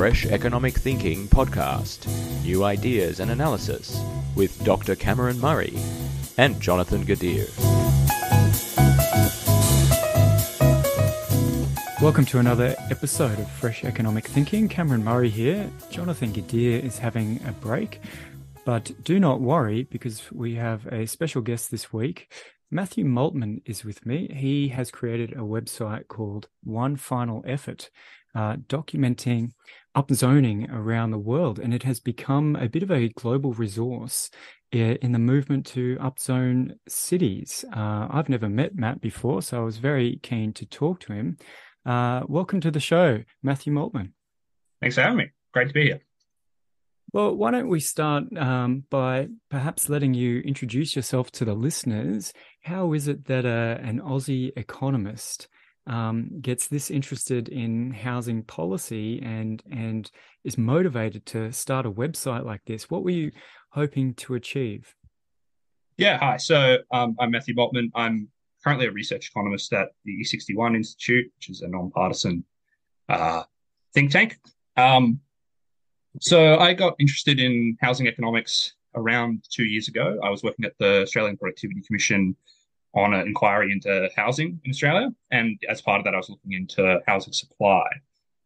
Fresh Economic Thinking podcast. New ideas and analysis with Dr. Cameron Murray and Jonathan Gadir. Welcome to another episode of Fresh Economic Thinking. Cameron Murray here. Jonathan Gadir is having a break, but do not worry because we have a special guest this week. Matthew Maltman is with me. He has created a website called One Final Effort, uh, documenting upzoning around the world, and it has become a bit of a global resource in the movement to upzone cities. Uh, I've never met Matt before, so I was very keen to talk to him. Uh, welcome to the show, Matthew Maltman. Thanks for having me. Great to be here. Well, why don't we start um, by perhaps letting you introduce yourself to the listeners? How is it that a, an Aussie economist um, gets this interested in housing policy and and is motivated to start a website like this? What were you hoping to achieve? Yeah, hi. So um, I'm Matthew Maltman. I'm currently a research economist at the E61 Institute, which is a nonpartisan uh, think tank. Um, so I got interested in housing economics around two years ago. I was working at the Australian Productivity Commission on an inquiry into housing in Australia. And as part of that, I was looking into housing supply.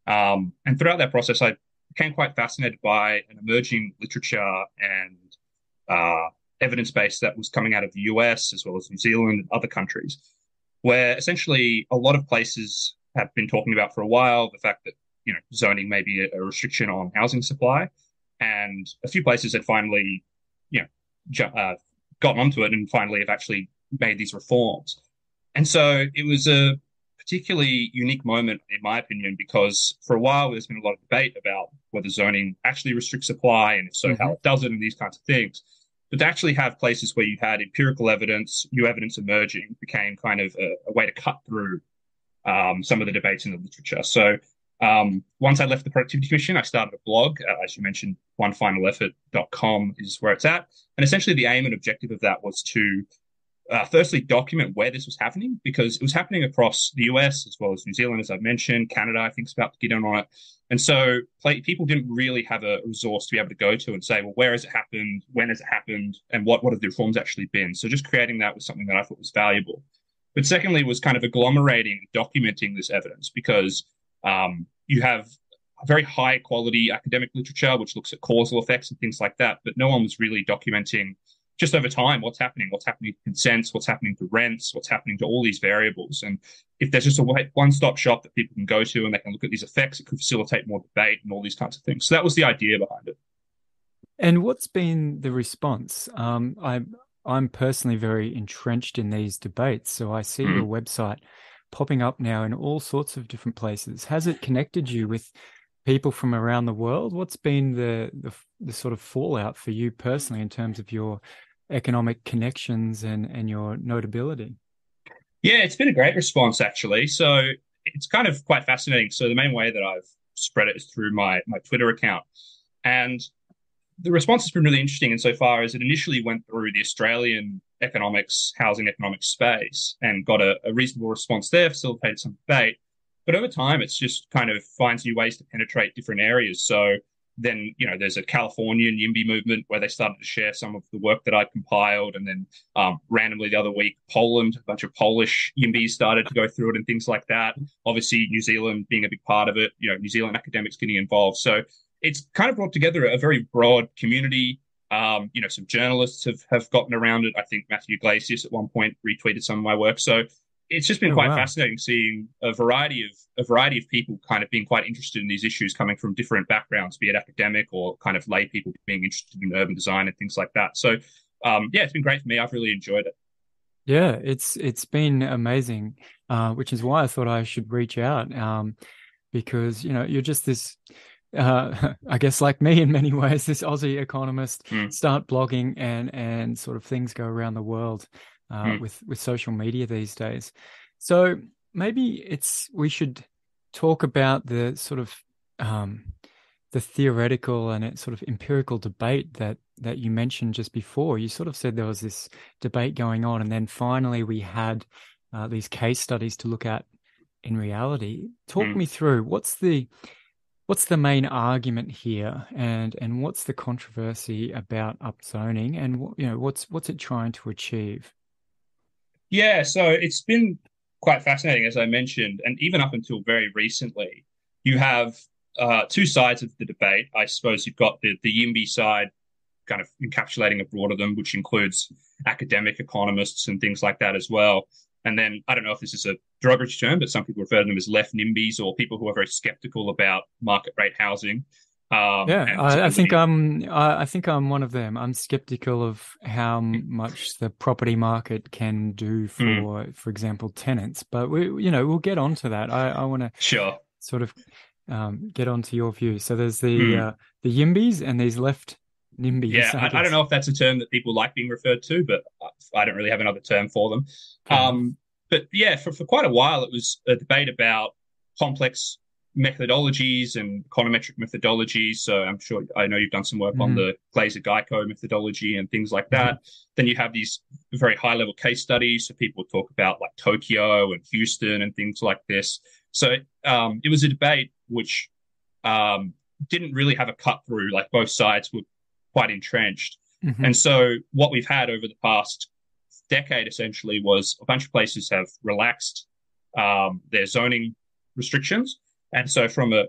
Um, and throughout that process, I became quite fascinated by an emerging literature and uh, evidence base that was coming out of the US as well as New Zealand and other countries, where essentially a lot of places have been talking about for a while the fact that you know zoning may be a, a restriction on housing supply, and a few places had finally you know ju- uh, gotten onto it and finally have actually made these reforms. And so it was a particularly unique moment, in my opinion, because for a while there's been a lot of debate about whether zoning actually restricts supply and if so, mm-hmm. how it does it and these kinds of things. But to actually have places where you had empirical evidence, new evidence emerging became kind of a, a way to cut through um, some of the debates in the literature. So um, once I left the Productivity Commission, I started a blog. Uh, as you mentioned, onefinaleffort.com is where it's at. And essentially, the aim and objective of that was to uh, firstly document where this was happening because it was happening across the US as well as New Zealand, as I've mentioned. Canada, I think, is about to get in on it. And so play, people didn't really have a resource to be able to go to and say, well, where has it happened? When has it happened? And what, what have the reforms actually been? So just creating that was something that I thought was valuable. But secondly, was kind of agglomerating documenting this evidence because um, you have very high quality academic literature, which looks at causal effects and things like that. But no one was really documenting just over time what's happening, what's happening to consents, what's happening to rents, what's happening to all these variables. And if there's just a one stop shop that people can go to and they can look at these effects, it could facilitate more debate and all these kinds of things. So that was the idea behind it. And what's been the response? Um, I'm I'm personally very entrenched in these debates, so I see mm. your website popping up now in all sorts of different places. Has it connected you with people from around the world? What's been the, the, the sort of fallout for you personally in terms of your economic connections and and your notability? Yeah, it's been a great response actually. So it's kind of quite fascinating. So the main way that I've spread it is through my my Twitter account, and the response has been really interesting insofar as it initially went through the Australian economics, housing economics space and got a, a reasonable response there, facilitated some debate. But over time, it's just kind of finds new ways to penetrate different areas. So then, you know, there's a Californian YIMBY movement where they started to share some of the work that I compiled. And then um, randomly the other week, Poland, a bunch of Polish YIMBYs started to go through it and things like that. Obviously, New Zealand being a big part of it, you know, New Zealand academics getting involved. So it's kind of brought together a very broad community. Um, you know, some journalists have, have gotten around it. I think Matthew Yglesias at one point retweeted some of my work. So it's just been oh, quite wow. fascinating seeing a variety of a variety of people kind of being quite interested in these issues coming from different backgrounds, be it academic or kind of lay people being interested in urban design and things like that. So um, yeah, it's been great for me. I've really enjoyed it. Yeah, it's it's been amazing, uh, which is why I thought I should reach out um, because you know you're just this. Uh, I guess like me in many ways, this Aussie economist mm. start blogging and and sort of things go around the world uh, mm. with with social media these days. So maybe it's we should talk about the sort of um, the theoretical and it sort of empirical debate that that you mentioned just before. You sort of said there was this debate going on, and then finally we had uh, these case studies to look at in reality. Talk mm. me through what's the what's the main argument here, and and what's the controversy about upzoning, and you know what's what's it trying to achieve? Yeah, so it's been quite fascinating, as I mentioned, and even up until very recently, you have uh, two sides of the debate. I suppose you've got the the YIMBY side, kind of encapsulating a broader them, which includes academic economists and things like that as well. And then I don't know if this is a derogatory term, but some people refer to them as left NIMBYs or people who are very skeptical about market rate housing. Um, yeah, I, I, think I'm. I, think I'm one of them. I'm skeptical of how much the property market can do for, mm. for example, tenants. But we, you know, we'll get onto that. I, I want to sure sort of um, get onto your view. So there's the mm. uh, the Yimbys and these left NIMBYs. Yeah, I, I, don't know if that's a term that people like being referred to, but I don't really have another term for them. Um, but yeah, for, for quite a while, it was a debate about complex methodologies and econometric methodologies. So I'm sure I know you've done some work mm. on mm-hmm. the Glaeser Gyourko methodology and things like that. Mm. Then you have these very high level case studies. So people talk about like Tokyo and Houston and things like this. So um, it was a debate which um, didn't really have a cut through. Like both sides were quite entrenched. Mm-hmm. And so what we've had over the past decade essentially was a bunch of places have relaxed um, their zoning restrictions. And so from a,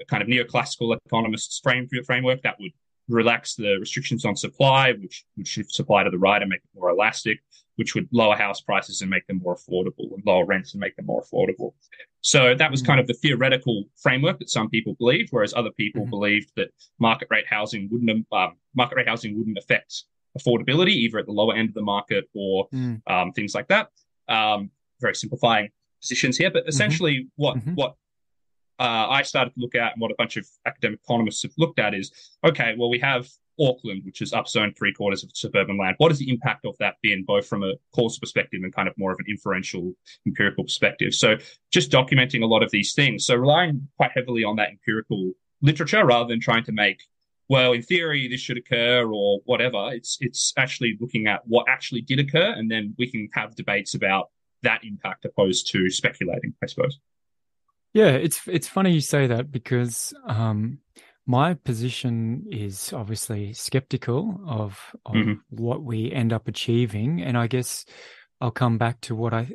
a kind of neoclassical economist's frame, framework, that would relax the restrictions on supply, which would shift supply to the right and make it more elastic, which would lower house prices and make them more affordable and lower rents and make them more affordable. So that was mm-hmm. kind of the theoretical framework that some people believed, whereas other people mm-hmm. believed that market rate housing wouldn't um, market rate housing wouldn't affect affordability either at the lower end of the market or mm. um, things like that. Um, very simplifying positions here, but essentially mm-hmm. what mm-hmm. what uh, I started to look at what a bunch of academic economists have looked at is okay, well, we have Auckland, which is upzoned three quarters of suburban land. What has the impact of that been, both from a causal perspective and kind of more of an inferential, empirical perspective? So, just documenting a lot of these things. So, relying quite heavily on that empirical literature rather than trying to make, well, in theory, this should occur or whatever. It's it's actually looking at what actually did occur, and then we can have debates about that impact opposed to speculating, I suppose. Yeah, it's it's funny you say that because um, my position is obviously skeptical of, of mm-hmm. what we end up achieving, and I guess I'll come back to what I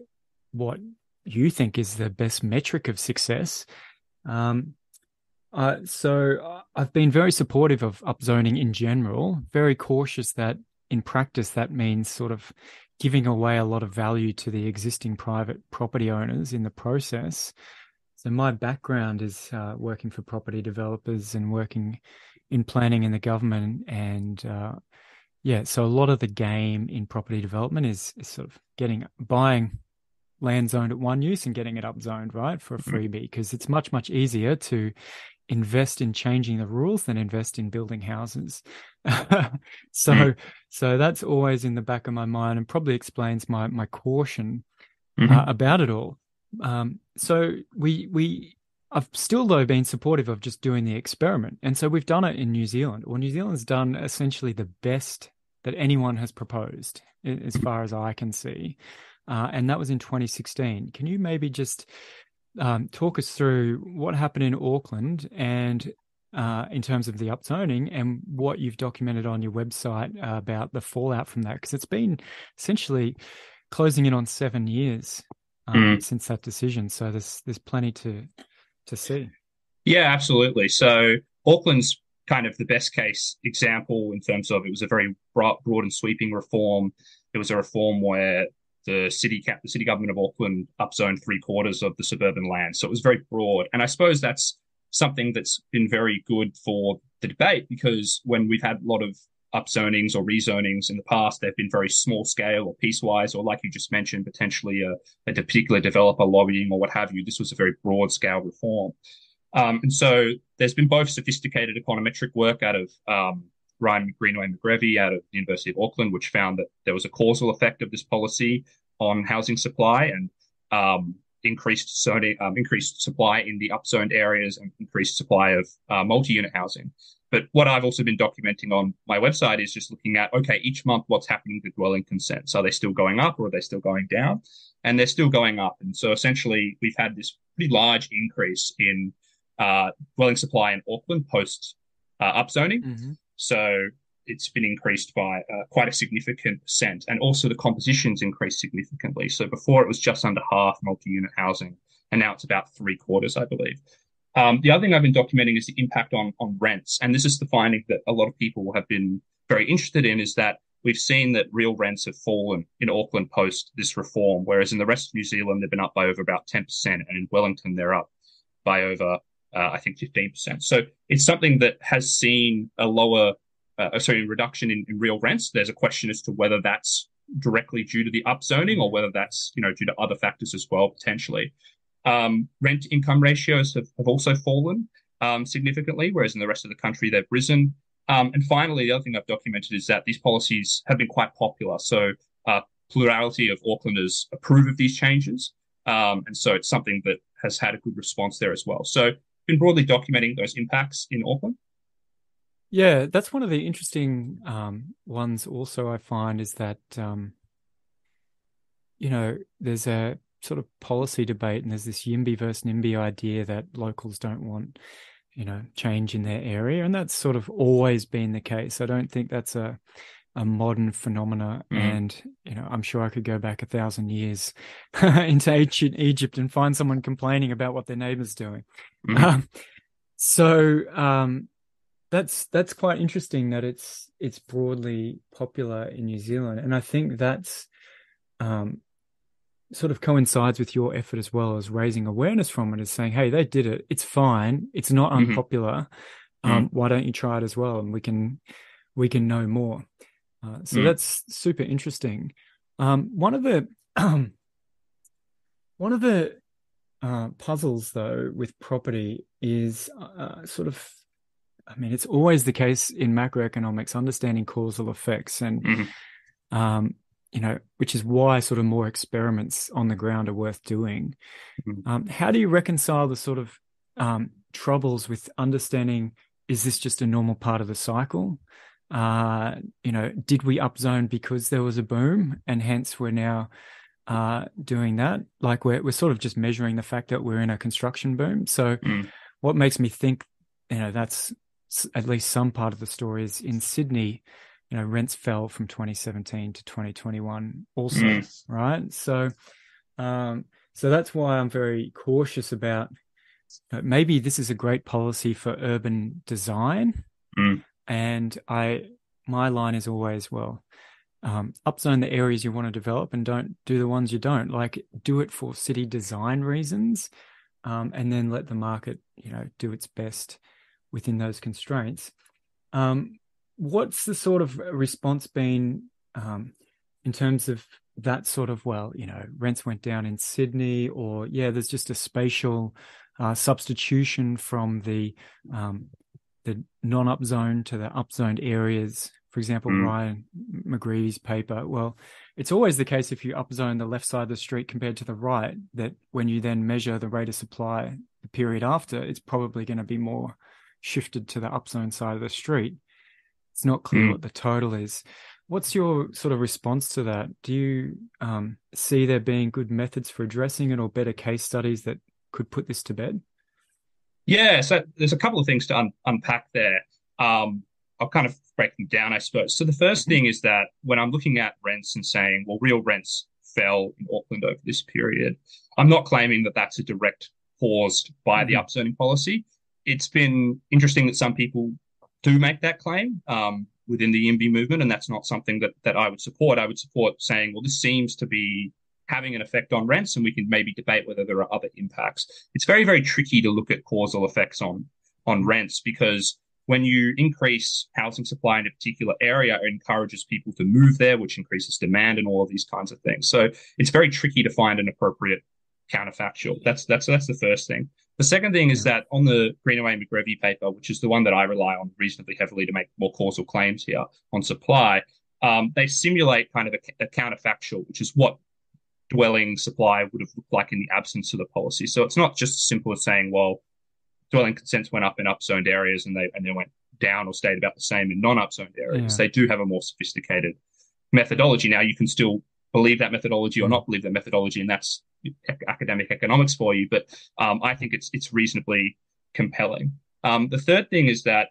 what you think is the best metric of success. Um, uh, so uh, I've been very supportive of upzoning in general, very cautious that in practice that means sort of giving away a lot of value to the existing private property owners in the process. So my background is uh, working for property developers and working in planning in the government, and uh, yeah, so a lot of the game in property development is, is, sort of getting buying land zoned at one use and getting it up zoned right, for a mm-hmm. freebie, because it's much much easier to invest in changing the rules than invest in building houses. so mm. so that's always in the back of my mind and probably explains my my caution mm-hmm. uh, about it all. Um, so we we I've still though been supportive of just doing the experiment, and so we've done it in New Zealand. Well, New Zealand's done essentially the best that anyone has proposed, as far as I can see, uh, and that was in 2016. Can you maybe just um, talk us through what happened in Auckland and uh, in terms of the upzoning and what you've documented on your website about the fallout from that? Because it's been essentially closing in on seven years um, mm. since that decision. So there's there's plenty to to see. Yeah, absolutely. So Auckland's kind of the best case example in terms of it was a very broad, broad and sweeping reform. It was a reform where the city cap, the city government of Auckland upzoned three quarters of the suburban land. So it was very broad, and I suppose that's something that's been very good for the debate because when we've had a lot of upzonings or rezonings in the past, they've been very small scale or piecewise, or like you just mentioned, potentially a, a particular developer lobbying or what have you. This was a very broad scale reform. Um, and so there's been both sophisticated econometric work out of um, Ryan Greenaway McGrevy out of the University of Auckland, which found that there was a causal effect of this policy on housing supply and um, increased zoning, um, increased supply in the upzoned areas and increased supply of uh, multi-unit housing. But what I've also been documenting on my website is just looking at, okay, each month, what's happening to dwelling consents? Are they still going up or are they still going down? And they're still going up. And so essentially, we've had this pretty large increase in uh, dwelling supply in Auckland post uh, upzoning. Mm-hmm. So it's been increased by uh, quite a significant percent, and also the composition's increased significantly. So before it was just under half multi-unit housing, and now it's about three quarters, I believe. Um, the other thing I've been documenting is the impact on on rents, and this is the finding that a lot of people have been very interested in. Is that we've seen that real rents have fallen in Auckland post this reform, whereas in the rest of New Zealand they've been up by over about ten percent, and in Wellington they're up by over uh, I think fifteen percent. So it's something that has seen a lower uh, sorry, reduction in, in real rents. There's a question as to whether that's directly due to the upzoning or whether that's you know due to other factors as well potentially. Um, rent income ratios have, have also fallen um, significantly, whereas in the rest of the country they've risen. Um, and finally, the other thing I've documented is that these policies have been quite popular. So, uh, plurality of Aucklanders approve of these changes, um, and so it's something that has had a good response there as well. So, been broadly documenting those impacts in Auckland. Yeah, that's one of the interesting um, ones. Also, I find is that um, you know there's a sort of policy debate, and there's this YIMBY versus NIMBY idea that locals don't want you know change in their area, and that's sort of always been the case. I don't think that's a a modern phenomena, mm. and you know I'm sure I could go back a thousand years into ancient Egypt and find someone complaining about what their neighbor's doing. Mm. Um, so um, that's that's quite interesting that it's it's broadly popular in New Zealand, and I think that's um, sort of coincides with your effort as well as raising awareness from it, as saying, "Hey, they did it. It's fine. It's not mm-hmm. unpopular. Um, mm-hmm. Why don't you try it as well, and we can we can know more." Uh, so mm. that's super interesting. Um, one of the one of the uh, puzzles though with property is uh, sort of I mean, it's always the case in macroeconomics, understanding causal effects, and mm-hmm. um, you know, which is why sort of more experiments on the ground are worth doing. Mm-hmm. Um, how do you reconcile the sort of um, troubles with understanding? Is this just a normal part of the cycle? Uh, you know, did we upzone because there was a boom, and hence we're now uh, doing that? Like we're we're sort of just measuring the fact that we're in a construction boom. So, mm. what makes me think you know that's at least some part of the story is in Sydney, you know, rents fell from 2017 to 2021 also, mm. right? So, um, so that's why I'm very cautious about uh, maybe this is a great policy for urban design. Mm. And I, my line is always, well, um, upzone the areas you want to develop and don't do the ones you don't. Like do it for city design reasons, um, and then let the market, you know, do its best within those constraints. Um, what's the sort of response been um, in terms of that sort of well, you know, rents went down in Sydney, or yeah, there's just a spatial uh, substitution from the um, the non-up zone to the upzoned areas. For example, mm. Ryan McGree's paper. Well, it's always the case if you upzone the left side of the street compared to the right, that when you then measure the rate of supply the period after, it's probably going to be more shifted to the upzone side of the street. It's not clear mm. what the total is. What's your sort of response to that? Do you um, see there being good methods for addressing it or better case studies that could put this to bed? Yeah, so there's a couple of things to un- unpack there. Um, I'll kind of break them down, I suppose. So the 1st mm-hmm. thing is that when I'm looking at rents and saying, well, real rents fell in Auckland over this period, I'm not claiming that that's a direct caused by mm-hmm. the upzoning policy it's been interesting that some people do make that claim um, within the YIMBY movement, and that's not something that that I would support. I would support saying, well, this seems to be having an effect on rents, and we can maybe debate whether there are other impacts. It's very very tricky to look at causal effects on on rents because when you increase housing supply in a particular area, it encourages people to move there, which increases demand and all of these kinds of things. So it's very tricky to find an appropriate counterfactual. That's that's that's the first thing. The second thing is that on the Greenaway McGrevy paper, which is the one that I rely on reasonably heavily to make more causal claims here on supply, um, they simulate kind of a, a, counterfactual, which is what dwelling supply would have looked like in the absence of the policy. So it's not just as simple as saying, well, dwelling consents went up in upzoned areas and they and they went down or stayed about the same in non-upzoned areas. Yeah. They do have a more sophisticated methodology. Now you can still believe that methodology or mm. not believe that methodology, and that's academic economics for you. But um, I think it's it's reasonably compelling. Um, the third thing is that,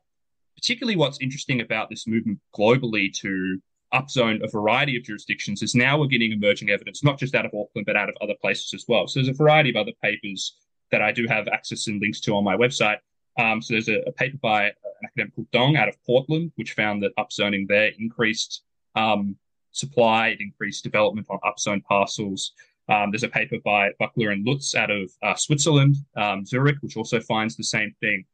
particularly what's interesting about this movement globally to upzone a variety of jurisdictions is now we're getting emerging evidence, not just out of Auckland, but out of other places as well. So there's a variety of other papers that I do have access and links to on my website. Um, so there's a, a, paper by an academic called Dong out of Portland, which found that upzoning there increased um, supply, it increased development on upzoned parcels. Um, there's a paper by Büchler and Lutz out of uh, Switzerland, um, Zurich, which also finds the same thing.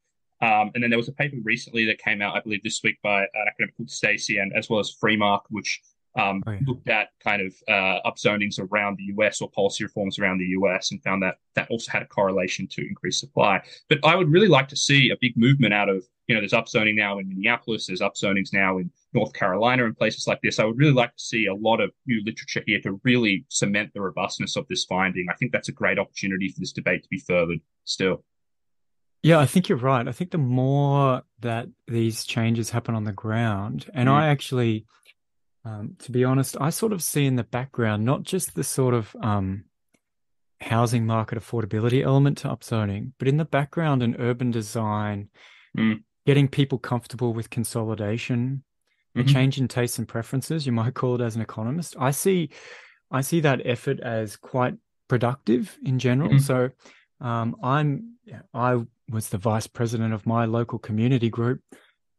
Um, and then there was a paper recently that came out, I believe, this week by an academic called Stacy, and as well as Freemark, which um, oh, yeah. looked at kind of uh, upzonings around the US or policy reforms around the US and found that that also had a correlation to increased supply. But I would really like to see a big movement out of, you know, there's upzoning now in Minneapolis, there's upzonings now in North Carolina and places like this. I would really like to see a lot of new literature here to really cement the robustness of this finding. I think that's a great opportunity for this debate to be furthered still. Yeah, I think you're right. I think the more that these changes happen on the ground, and mm. I actually um, to be honest, I sort of see in the background not just the sort of um, housing market affordability element to upzoning, but in the background, an urban design, mm. getting people comfortable with consolidation, mm-hmm. a change in tastes and preferences. You might call it as an economist. I see, I see that effort as quite productive in general. Mm-hmm. So, um, I'm I was the vice president of my local community group,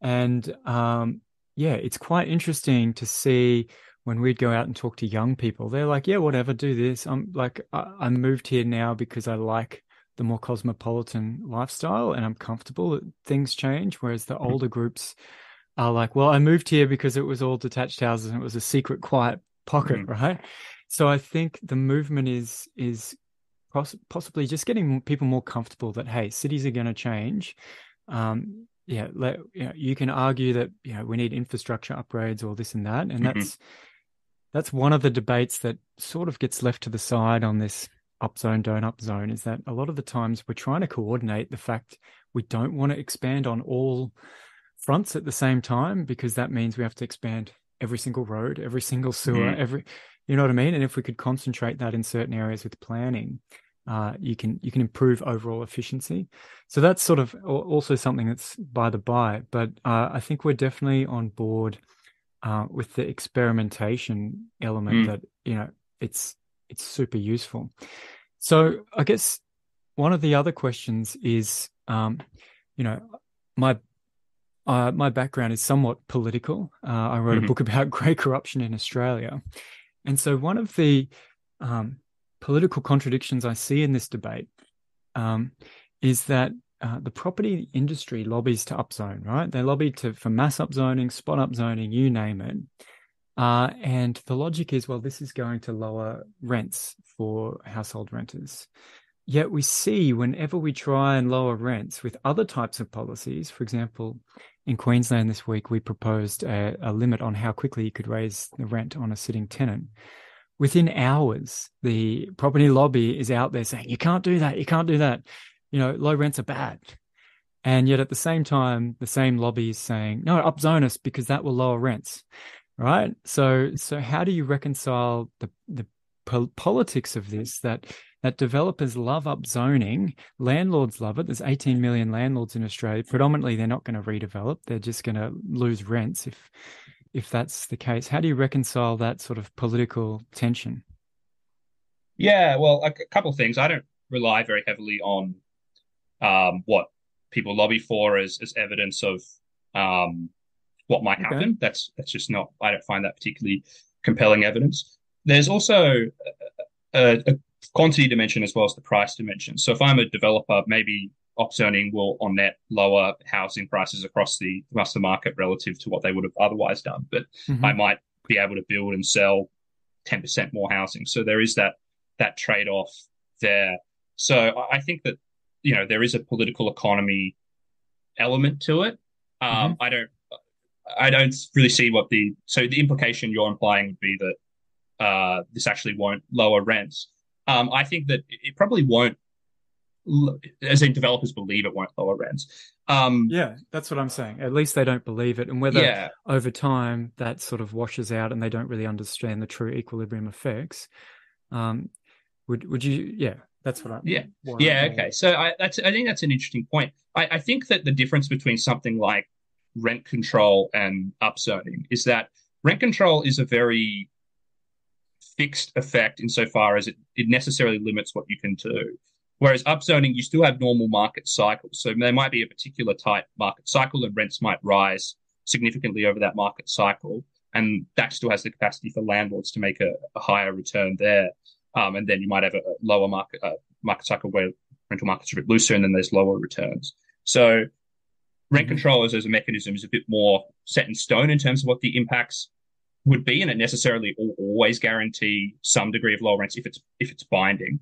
and um, yeah, it's quite interesting to see when we'd go out and talk to young people. They're like, yeah, whatever, do this. I'm like, I, I moved here now because I like the more cosmopolitan lifestyle and I'm comfortable that things change. Whereas the mm-hmm. older groups are like, well, I moved here because it was all detached houses and it was a secret, quiet pocket, mm-hmm. right? So I think the movement is is possibly just getting people more comfortable that hey, cities are going to change. Um, yeah, let, you, know, you can argue that you know we need infrastructure upgrades or this and that, and mm-hmm. that's that's one of the debates that sort of gets left to the side on this up zone, don't up zone. Is that a lot of the times we're trying to coordinate the fact we don't want to expand on all fronts at the same time because that means we have to expand every single road, every single sewer, mm-hmm. every you know what I mean. And if we could concentrate that in certain areas with planning, uh, you can you can improve overall efficiency. So that's sort of also something that's by the by. But uh, I think we're definitely on board uh, with the experimentation element. Mm. That you know it's it's super useful. So I guess one of the other questions is, um, you know, my uh, my background is somewhat political. Uh, I wrote mm-hmm. a book about grey corruption in Australia, and so one of the um, political contradictions I see in this debate um, is that uh, the property industry lobbies to upzone, right? They lobby to for mass upzoning, spot upzoning, you name it. Uh, and the logic is, well, this is going to lower rents for household renters. Yet we see whenever we try and lower rents with other types of policies, for example, in Queensland this week, we proposed a, a limit on how quickly you could raise the rent on a sitting tenant within hours, the property lobby is out there saying, you can't do that. You can't do that. You know, low rents are bad. And yet at the same time, the same lobby is saying, no, upzone us because that will lower rents. Right. So, so how do you reconcile the, the po- politics of this that, that developers love upzoning, landlords love it. There's 18 million landlords in Australia. Predominantly, they're not going to redevelop. They're just going to lose rents if if that's the case. How do you reconcile that sort of political tension? Yeah, well, a, couple of things. I don't rely very heavily on um, what people lobby for as, as evidence of um, what might happen. Okay. That's that's just not. I don't find that particularly compelling evidence. There's also a, a, quantity dimension as well as the price dimension. So if I'm a developer, maybe upzoning will on net lower housing prices across the across the market relative to what they would have otherwise done. But mm-hmm. I might be able to build and sell 10% more housing. So there is that that trade-off there. So I think that you know there is a political economy element to it. Um, mm-hmm. I don't I don't really see what the so the implication you're implying would be that uh, this actually won't lower rents. Um, I think that it probably won't as in developers believe it won't lower rents. Um, yeah, that's what I'm saying. At least they don't believe it, and whether yeah. over time that sort of washes out and they don't really understand the true equilibrium effects. Um, would would you? Yeah, That's what I. Yeah, yeah. Okay, so I that's I think that's an interesting point. I, I think that the difference between something like rent control and upzoning is that rent control is a very fixed effect insofar as it, it necessarily limits what you can do. Whereas upzoning, you still have normal market cycles. So there might be a particular type market cycle and rents might rise significantly over that market cycle. And that still has the capacity for landlords to make a, a higher return there. Um, and then you might have a, a lower market uh, market cycle where rental markets are a bit looser and then there's lower returns. So rent mm-hmm. control as, as a mechanism is a bit more set in stone in terms of what the impacts would be, and it necessarily always guarantee some degree of lower rents if it's if it's binding.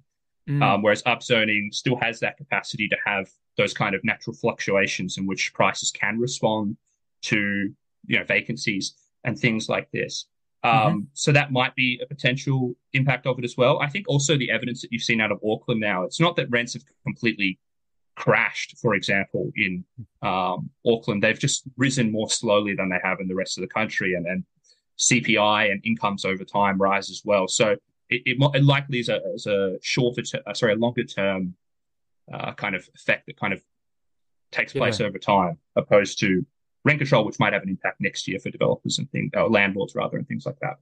Mm. Um, whereas upzoning still has that capacity to have those kind of natural fluctuations in which prices can respond to you know vacancies and things like this. Um, mm-hmm. So that might be a potential impact of it as well. I think also the evidence that you've seen out of Auckland now, it's not that rents have completely crashed, for example, in um, Auckland. They've just risen more slowly than they have in the rest of the country. And, and CPI and incomes over time rise as well. So it, it, it likely is a, is a shorter, ter- uh, sorry, a longer term uh, kind of effect that kind of takes place yeah. over time, opposed to rent control, which might have an impact next year for developers and things, or landlords rather, and things like that.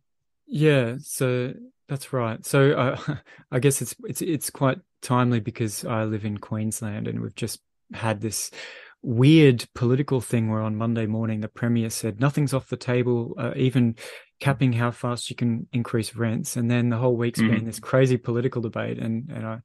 Yeah, so that's right. So uh, I guess it's it's it's quite timely because I live in Queensland and we've just had this weird political thing where on Monday morning the premier said nothing's off the table, uh, even capping how fast you can increase rents, and then the whole week's mm-hmm. been this crazy political debate, and and I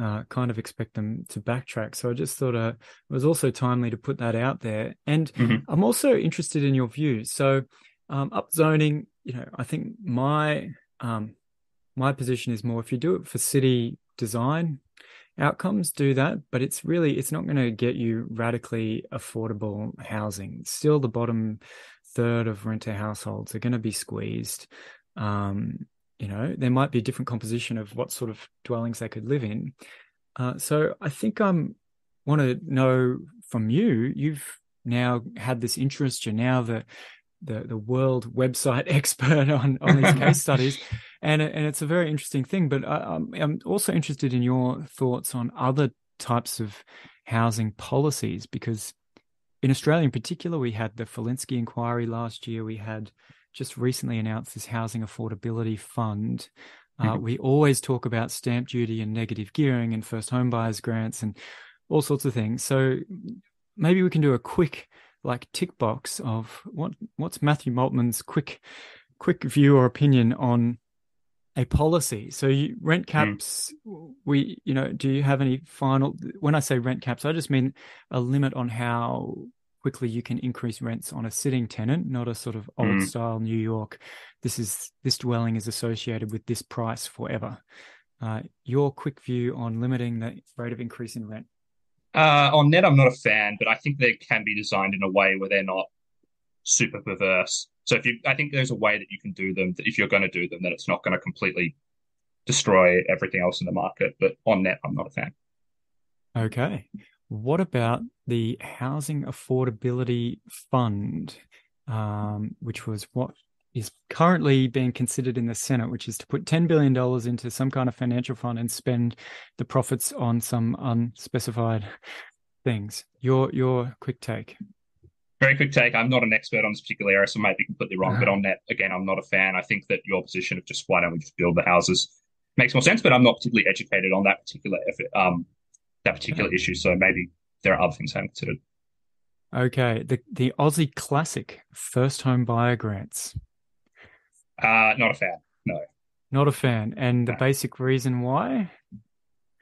uh, kind of expect them to backtrack. So I just thought uh, it was also timely to put that out there. And mm-hmm. I'm also interested in your views. So um, upzoning, you know, I think my um, my position is more if you do it for city design outcomes, do that. But it's really it's not going to get you radically affordable housing. Still, the bottom third of renter households are going to be squeezed. Um, you know there might be a different composition of what sort of dwellings they could live in uh, so i think i um want to know from you you've now had this interest you're now the the, the world website expert on, on these case studies and and it's a very interesting thing but I, I'm, I'm also interested in your thoughts on other types of housing policies because in Australia in particular we had the Falinski inquiry last year we had just recently announced this housing affordability fund. Uh, mm-hmm. We always talk about stamp duty and negative gearing and first home buyers grants and all sorts of things. So maybe we can do a quick like tick box of what what's Matthew Maltman's quick quick view or opinion on a policy. So you, rent mm. caps, mm. we you know, do you have any final? When I say rent caps, I just mean a limit on how quickly you can increase rents on a sitting tenant, not a sort of old mm. style New York. This is this dwelling is associated with this price forever. Uh, your quick view on limiting the rate of increase in rent? Uh, on net, I'm not a fan, but I think they can be designed in a way where they're not super perverse. So if you, I think there's a way that you can do them. That if you're going to do them, that it's not going to completely destroy everything else in the market. But on net, I'm not a fan. Okay. What about the Housing Affordability Fund, um, which was what is currently being considered in the Senate, which is to put $10 billion into some kind of financial fund and spend the profits on some unspecified things. Your your quick take. Very quick take. I'm not an expert on this particular area, so I might be completely wrong. Uh-huh. But on that, again, I'm not a fan. I think that your position of just why don't we just build the houses makes more sense, but I'm not particularly educated on that particular effort, um, that particular issue. So maybe there are other things I haven't considered. Okay, the the Aussie classic first home buyer grants. Uh not a fan. No. Not a fan, and the no. basic reason why?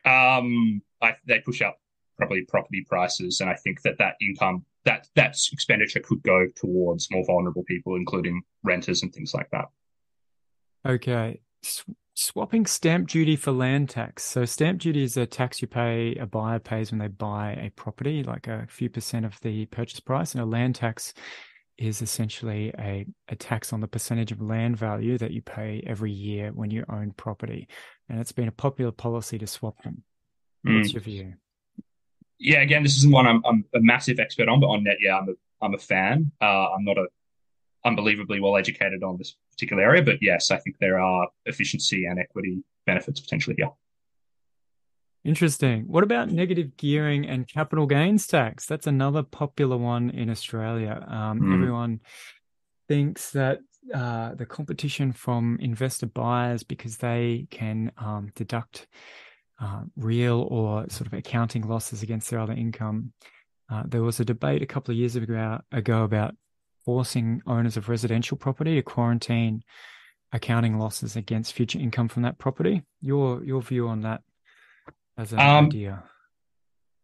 Um, I, they push up probably property prices, and I think that that income that that expenditure could go towards more vulnerable people, including renters and things like that. Okay, swapping stamp duty for land tax. So stamp duty is a tax you pay, a buyer pays when they buy a property, like a few percent of the purchase price, and a land tax is essentially a, a tax on the percentage of land value that you pay every year when you own property. And it's been a popular policy to swap them. What's mm. your view? Yeah, again, this isn't one I'm, I'm, a massive expert on, but on net, yeah, I'm a I'm a fan. Uh, I'm not a unbelievably well educated on this particular area. But yes, I think there are efficiency and equity benefits potentially here. Interesting. What about negative gearing and capital gains tax? That's another popular one in Australia. Um, mm. Everyone thinks that uh, the competition from investor buyers because they can um, deduct uh, real or sort of accounting losses against their other income. Uh, there was a debate a couple of years ago, ago about forcing owners of residential property to quarantine accounting losses against future income from that property. Your your view on that as an um, idea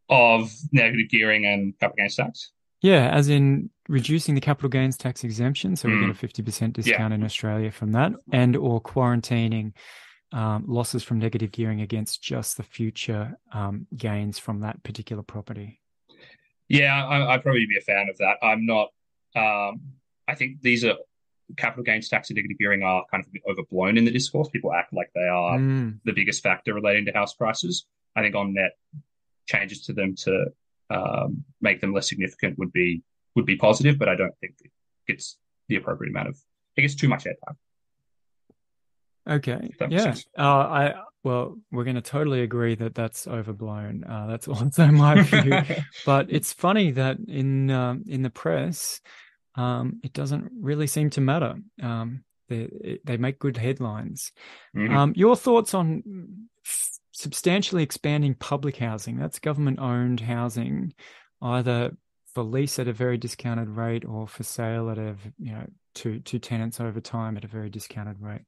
of negative gearing and capital gains tax? Yeah, as in reducing the capital gains tax exemption, so mm. we get a hmm. fifty percent discount yeah. in Australia from that, and or quarantining um, losses from negative gearing against just the future um, gains from that particular property. Yeah, I, would probably be a fan of that. I'm not. Um, I think these are capital gains tax and negative gearing are kind of overblown in the discourse. People act like they are mm. the biggest factor relating to house prices. I think on net, changes to them to um, make them less significant would be would be positive, but I don't think it gets the appropriate amount of. It gets too much airtime. Okay. Yeah. Uh, I well, we're going to totally agree that that's overblown. Uh, that's also my view. but it's funny that in um, in the press, um, it doesn't really seem to matter. Um, they they make good headlines. Mm-hmm. Um, your thoughts on f- substantially expanding public housing? That's government owned housing, either for lease at a very discounted rate or for sale at a you know to to tenants over time at a very discounted rate.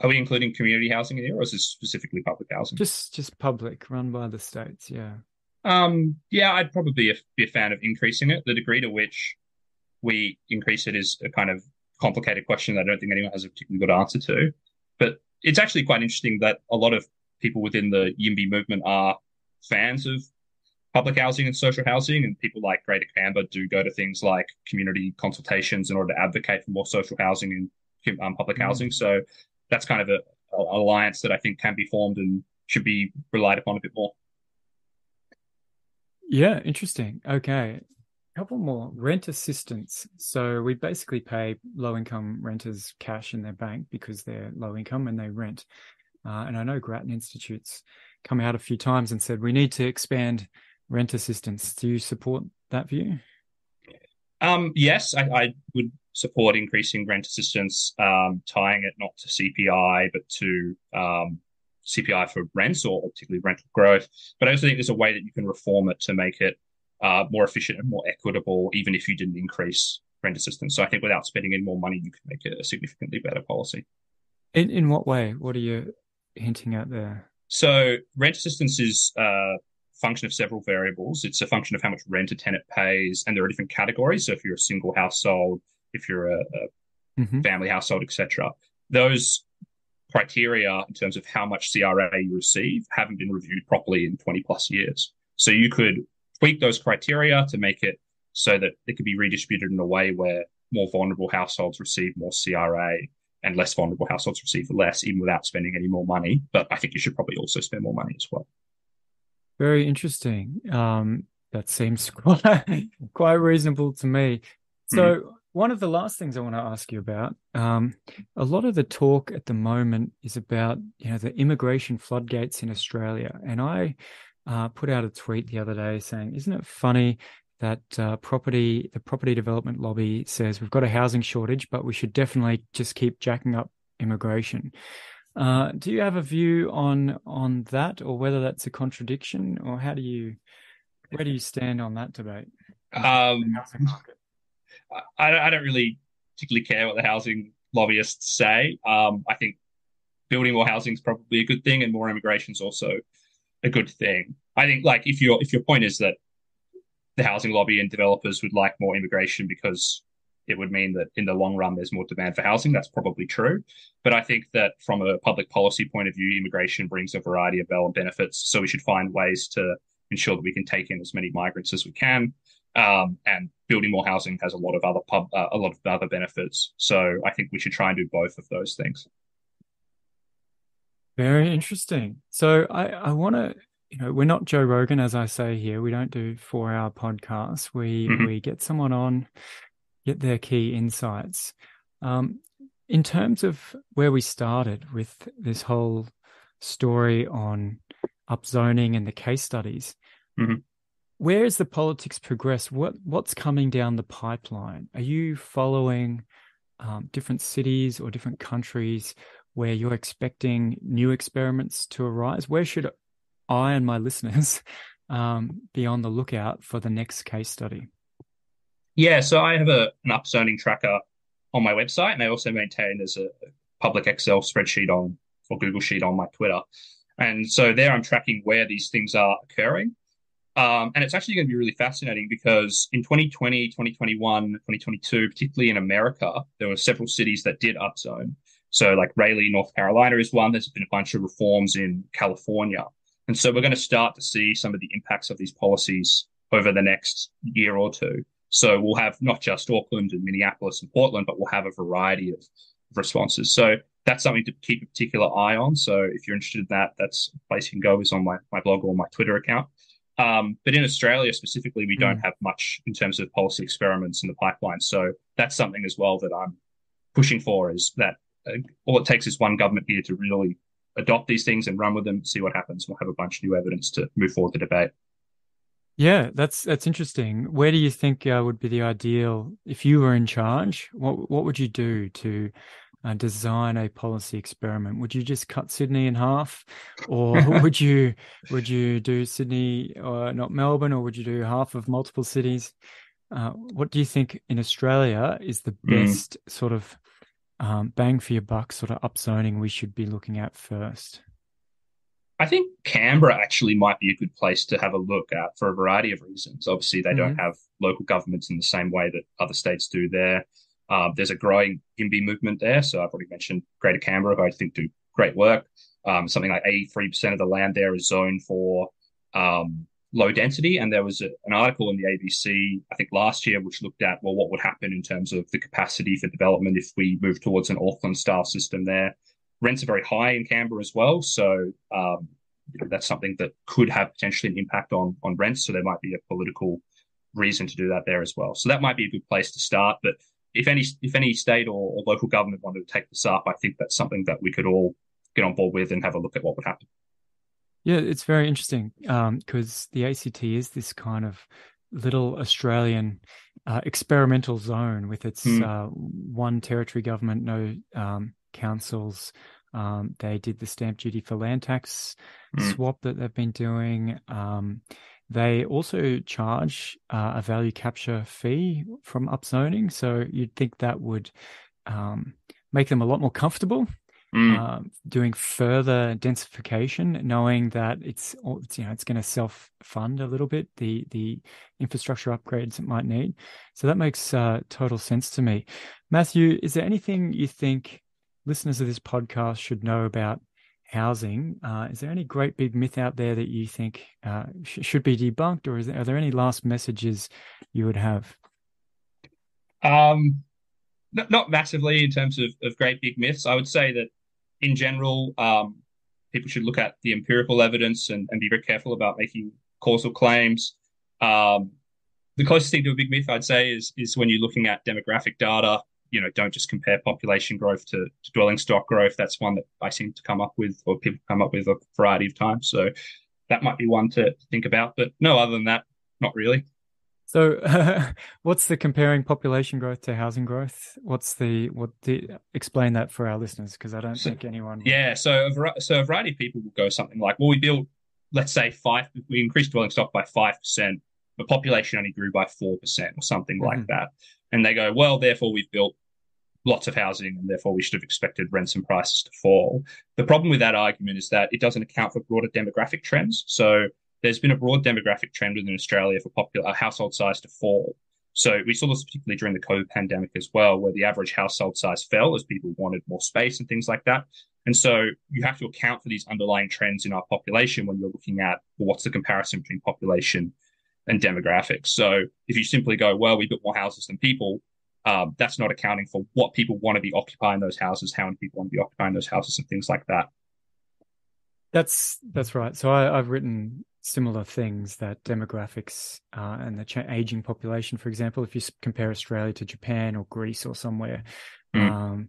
Are we including community housing in here, or is this specifically public housing? Just just public, run by the states. Yeah. Um. Yeah, I'd probably be a, be a fan of increasing it. The degree to which we increase it is a kind of complicated question that I don't think anyone has a particularly good answer to. But it's actually quite interesting that a lot of people within the YIMBY movement are fans of public housing and social housing, and people like Greater Canberra do go to things like community consultations in order to advocate for more social housing and um, public mm. housing. So that's kind of a, a, alliance that I think can be formed and should be relied upon a bit more. Yeah, interesting. Okay. A couple more rent assistance. So we basically pay low income renters cash in their bank because they're low income and they rent. Uh, and I know Grattan Institute's come out a few times and said we need to expand rent assistance. Do you support that view? Um, yes, I, I, would support increasing rent assistance, um, tying it not to CPI but to um, CPI for rents or particularly rental growth. But I also think there's a way that you can reform it to make it uh, more efficient and more equitable, even if you didn't increase rent assistance. So I think without spending in more money, you can make it a significantly better policy. In in what way? What are you hinting at there? So rent assistance is a function of several variables. It's a function of how much rent a tenant pays, and there are different categories. So if you're a single household, if you're a, a mm-hmm. family household, etc., those criteria in terms of how much CRA you receive haven't been reviewed properly in 20 plus years. So you could tweak those criteria to make it so that it could be redistributed in a way where more vulnerable households receive more CRA and less vulnerable households receive less, even without spending any more money. But I think you should probably also spend more money as well. Very interesting. Um, that seems quite quite reasonable to me. So, mm-hmm. One of the last things I want to ask you about, um, a lot of the talk at the moment is about you know the immigration floodgates in Australia, and I uh, put out a tweet the other day saying, "Isn't it funny that uh, property, the property development lobby says we've got a housing shortage, but we should definitely just keep jacking up immigration. Uh, do you have a view on on that, or whether that's a contradiction, or how do you where do you stand on that debate? Um, I, I don't really particularly care what the housing lobbyists say. Um, I think building more housing is probably a good thing, and more immigration is also a good thing. I think, like, if your if your point is that the housing lobby and developers would like more immigration because it would mean that in the long run there's more demand for housing. That's probably true. But I think that from a public policy point of view, immigration brings a variety of benefits. So we should find ways to ensure that we can take in as many migrants as we can. Um, and building more housing has a lot of other pub, uh, a lot of other benefits. So I think we should try and do both of those things. Very interesting. So I, I want to you know, we're not Joe Rogan, as I say here. We don't do four hour podcasts. We mm-hmm. we get someone on, get their key insights. Um, in terms of where we started with this whole story on upzoning and the case studies. Mm-hmm. Where has the politics progress? What what's coming down the pipeline? Are you following um, different cities or different countries where you're expecting new experiments to arise? Where should I and my listeners um, be on the lookout for the next case study? Yeah, so I have a, an upzoning tracker on my website, and I also maintain there's a public Excel spreadsheet on or Google Sheet on my Twitter. And so there I'm tracking where these things are occurring. Um, and it's actually going to be really fascinating because in 2020, 2021, 2022, particularly in America, there were several cities that did upzone. So, like Raleigh, North Carolina is one. There's been a bunch of reforms in California. And so we're going to start to see some of the impacts of these policies over the next year or two. So we'll have not just Auckland and Minneapolis and Portland, but we'll have a variety of responses. So that's something to keep a particular eye on. So if you're interested in that, that's a place you can go is on my, my blog or my Twitter account. Um, but in Australia specifically, we mm. don't have much in terms of policy experiments in the pipeline. So that's something as well that I'm pushing for is that uh, all it takes is one government here to really adopt these things and run with them, see what happens. We'll have a bunch of new evidence to move forward the debate. Yeah, that's that's interesting. Where do you think uh, would be the ideal if you were in charge? What what would you do to uh, design a policy experiment? Would you just cut Sydney in half, or would you would you do Sydney or uh, not Melbourne, or would you do half of multiple cities? Uh, what do you think in Australia is the hmm. best mm. sort of um, bang for your buck sort of upzoning we should be looking at first? I think Canberra actually might be a good place to have a look at for a variety of reasons. Obviously, they mm-hmm. don't have local governments in the same way that other states do there. Um, there's a growing YIMBY movement there. So I've already mentioned Greater Canberra, who I think do great work. Um, something like 83% of the land there is zoned for um, low density. And there was a, an article in the ABC, I think last year, which looked at, well, what would happen in terms of the capacity for development if we move towards an Auckland style system there. Rents are very high in Canberra as well. So um, that's something that could have potentially an impact on, on rents. So there might be a political reason to do that there as well. So that might be a good place to start. But if any if any state or, or, local government wanted to take this up, I think that's something that we could all get on board with and have a look at what would happen. Yeah, it's very interesting because um, the ACT is this kind of little Australian uh, experimental zone with its mm. uh, one territory government, no um, councils. Um, they did the stamp duty for land tax mm. swap that they've been doing. They also charge uh, a value capture fee from upzoning. So you'd think that would um, make them a lot more comfortable mm. uh, doing further densification, knowing that it's, it's you know it's going to self fund a little bit the the infrastructure upgrades it might need. So that makes uh, total sense to me. Matthew, is there anything you think listeners of this podcast should know about housing. Uh, is there any great big myth out there that you think uh, sh- should be debunked, or there, are there any last messages you would have? Um, not, not massively in terms of, of great big myths. I would say that in general, um, people should look at the empirical evidence and, and be very careful about making causal claims. Um, the closest thing to a big myth I'd say is is when you're looking at demographic data you know, don't just compare population growth to, to dwelling stock growth. That's one that I seem to come up with, or people come up with a variety of times. So that might be one to think about. But no, other than that, not really. So, uh, what's the comparing population growth to housing growth? What's the what? The, explain that for our listeners because I don't so, think anyone. Yeah, so a, so a variety of people will go something like, well, we built, let's say five, we increased dwelling stock by five percent, but population only grew by four percent or something mm-hmm. like that. And they go, well, therefore we've built lots of housing and therefore we should have expected rents and prices to fall. The problem with that argument is that it doesn't account for broader demographic trends. So there's been a broad demographic trend within Australia for popular uh, household size to fall. So we saw this particularly during the COVID pandemic as well, where the average household size fell as people wanted more space and things like that. And so you have to account for these underlying trends in our population when you're looking at well, what's the comparison between population and demographics. So if you simply go, well, we built more houses than people, um, that's not accounting for what people want to be occupying those houses, how many people want to be occupying those houses, and things like that. That's that's right. So I, have written similar things that demographics uh, and the cha- aging population, for example, if you compare Australia to Japan or Greece or somewhere, mm. um,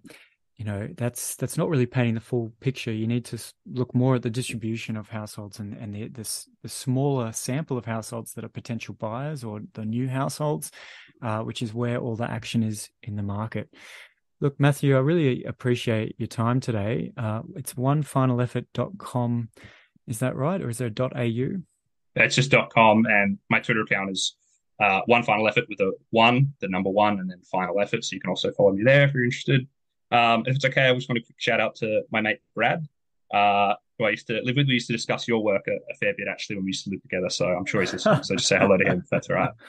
you know that's that's not really painting the full picture you need to look more at the distribution of households and and the, the, the smaller sample of households that are potential buyers or the new households uh, which is where all the action is in the market look matthew i really appreciate your time today uh, it's onefinaleffort.com is that right or is there .au it's just .com and my twitter account is uh, one final effort with a one, the number one, and then final effort. So you can also follow me there if you're interested. Um, if it's okay, I just want a quick shout out to my mate Brad, uh, who I used to live with. We used to discuss your work a, a, fair bit actually when we used to live together. So I'm sure he's listening. so just say hello to him if that's all right.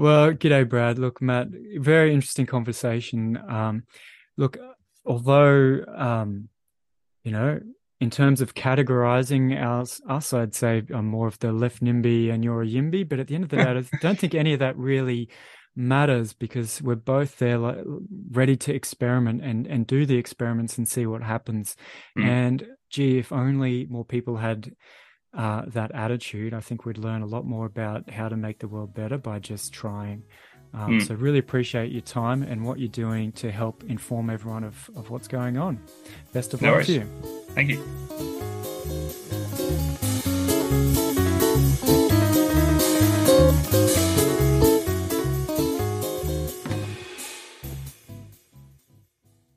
Well, g'day, Brad. Look, Matt, very interesting conversation. Um, look, although um, you know, in terms of categorizing us, us, I'd say I'm more of the left NIMBY and you're a YIMBY. But at the end of the day, I don't think any of that really matters because we're both there like, ready to experiment and and do the experiments and see what happens. Mm. and gee if only more people had uh, that attitude i think we'd learn a lot more about how to make the world better by just trying. Um, mm. so really appreciate your time and what you're doing to help inform everyone of, of what's going on. Best of no luck to you. Thank you